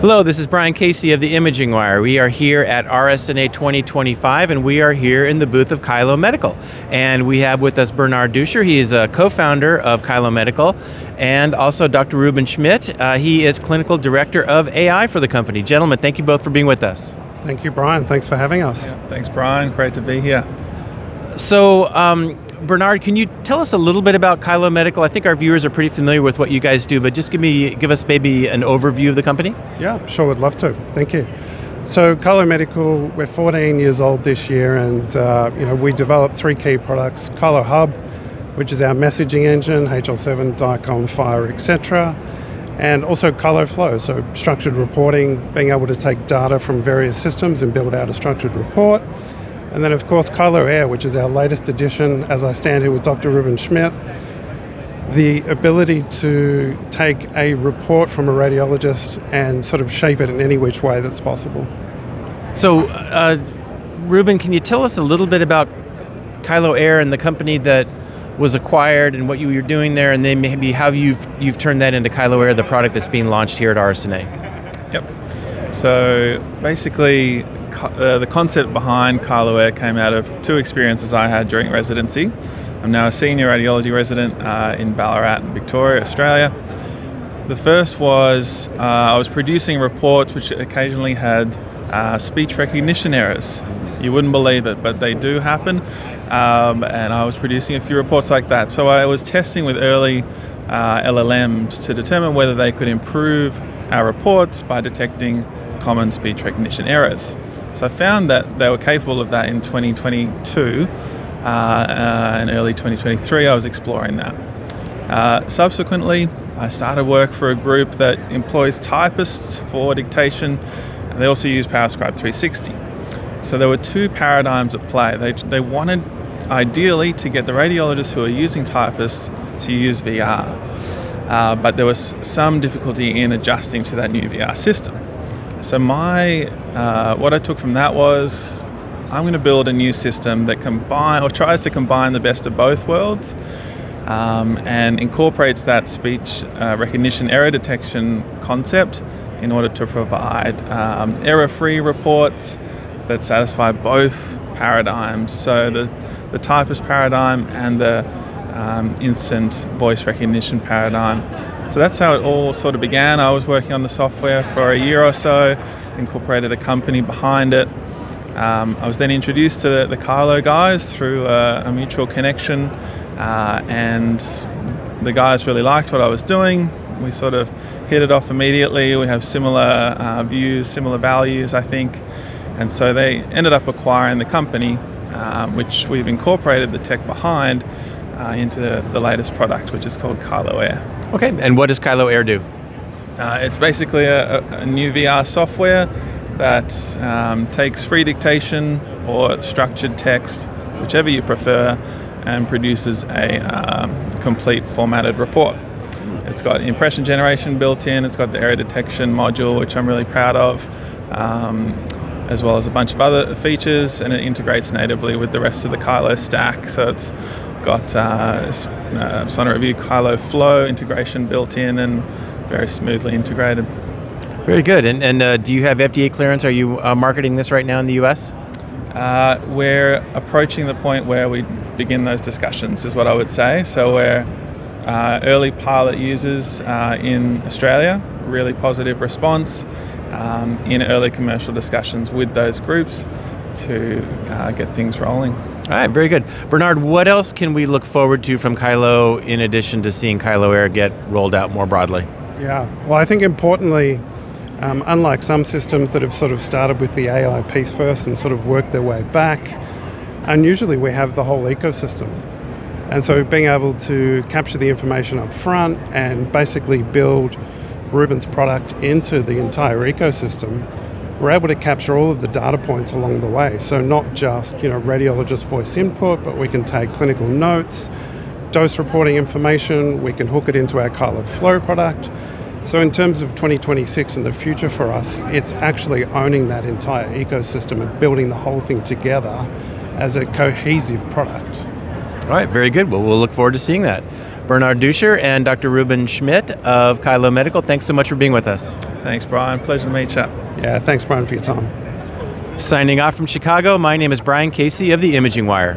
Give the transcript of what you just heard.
Hello, this is Brian Casey of the Imaging Wire. We are here at RSNA 2025 and we are here in the booth of Kailo Medical. And we have with us Bernard Duscher. He is a co founder of Kailo Medical and also Dr. Reuben Schmidt. Uh, he is clinical director of AI for the company. Gentlemen, thank you both for being with us. Thank you, Brian. Thanks for having us. Yeah, thanks, Brian. Great to be here. So, um, Bernard, can you tell us a little bit about Kailo Medical? I think our viewers are pretty familiar with what you guys do, but just give me give us maybe an overview of the company. Yeah, sure, would love to. Thank you. So, Kailo Medical, we're 14 years old this year, and uh, you know we develop three key products: Kailo Hub, which is our messaging engine, HL7, DICOM, FHIR, etc., and also Kailo Flow, so structured reporting, being able to take data from various systems and build out a structured report. And then, of course, Kailo Air, which is our latest addition, as I stand here with Dr. Reuben Schmidt. The ability to take a report from a radiologist and sort of shape it in any which way that's possible. So, uh, Reuben, can you tell us a little bit about Kailo Air and the company that was acquired and what you were doing there, and then maybe how you've you've turned that into Kailo Air, the product that's being launched here at RSNA? Yep. So basically, uh, the concept behind Air came out of two experiences I had during residency. I'm now a senior radiology resident uh, in Ballarat, Victoria, Australia. The first was uh, I was producing reports which occasionally had uh, speech recognition errors. You wouldn't believe it, but they do happen. Um, and I was producing a few reports like that. So I was testing with early uh, LLMs to determine whether they could improve our reports by detecting common speech recognition errors. So I found that they were capable of that in 2022 uh, uh, and early 2023. I was exploring that. Uh, subsequently, I started work for a group that employs typists for dictation. And they also use PowerScribe 360. So there were two paradigms at play. They, they wanted ideally to get the radiologists who are using typists to use VR. Uh, but there was some difficulty in adjusting to that new VR system. So my uh, what I took from that was I'm going to build a new system that combine or tries to combine the best of both worlds. Um, and incorporates that speech uh, recognition error detection concept in order to provide um, error-free reports that satisfy both paradigms. So the, the typist paradigm and the um, instant voice recognition paradigm. So that's how it all sort of began. I was working on the software for a year or so, incorporated a company behind it. Um, I was then introduced to the, the Kailo guys through a, a mutual connection, uh, and the guys really liked what I was doing. We sort of hit it off immediately. We have similar uh, views, similar values, I think. And so they ended up acquiring the company, uh, which we've incorporated the tech behind uh, into the, the, latest product, which is called Kailo Air. Okay, and what does Kailo Air do? Uh, it's basically a, a, new VR software that um, takes free dictation or structured text, whichever you prefer, and produces a um, complete formatted report. It's got impression generation built in, it's got the error detection module, which I'm really proud of. Um, as well as a bunch of other features, and it integrates natively with the rest of the Kailo stack. So it's got uh, uh, SonarReview Kailo Flow integration built in and very smoothly integrated. Very good. And, and uh, do you have FDA clearance? Are you uh, marketing this right now in the US? Uh, we're approaching the point where we begin those discussions, is what I would say. So we're uh, early pilot users in Australia, really positive response um, in early commercial discussions with those groups to get things rolling. All right, very good. Bernard, what else can we look forward to from Kailo in addition to seeing Kailo Air get rolled out more broadly? Yeah, well, I think importantly, um, unlike some systems that have sort of started with the AI piece first and sort of worked their way back, unusually we have the whole ecosystem. And so being able to capture the information up front and basically build Reuben's product into the entire ecosystem we're able to capture all of the data points along the way. So not just you know radiologist voice input, but we can take clinical notes, dose reporting information. We can hook it into our Kailo Flow product. So, in terms of 2026 and the future for us, it's actually owning that entire ecosystem and building the whole thing together as a cohesive product. All right, very good. Well, we'll look forward to seeing that. Bernard Duscher and Dr. Reuben Schmidt of Kailo Medical, thanks so much for being with us. Thanks, Brian. Pleasure to meet you. Yeah, thanks, Brian, for your time. Signing off from Chicago, my name is Brian Casey of the Imaging Wire.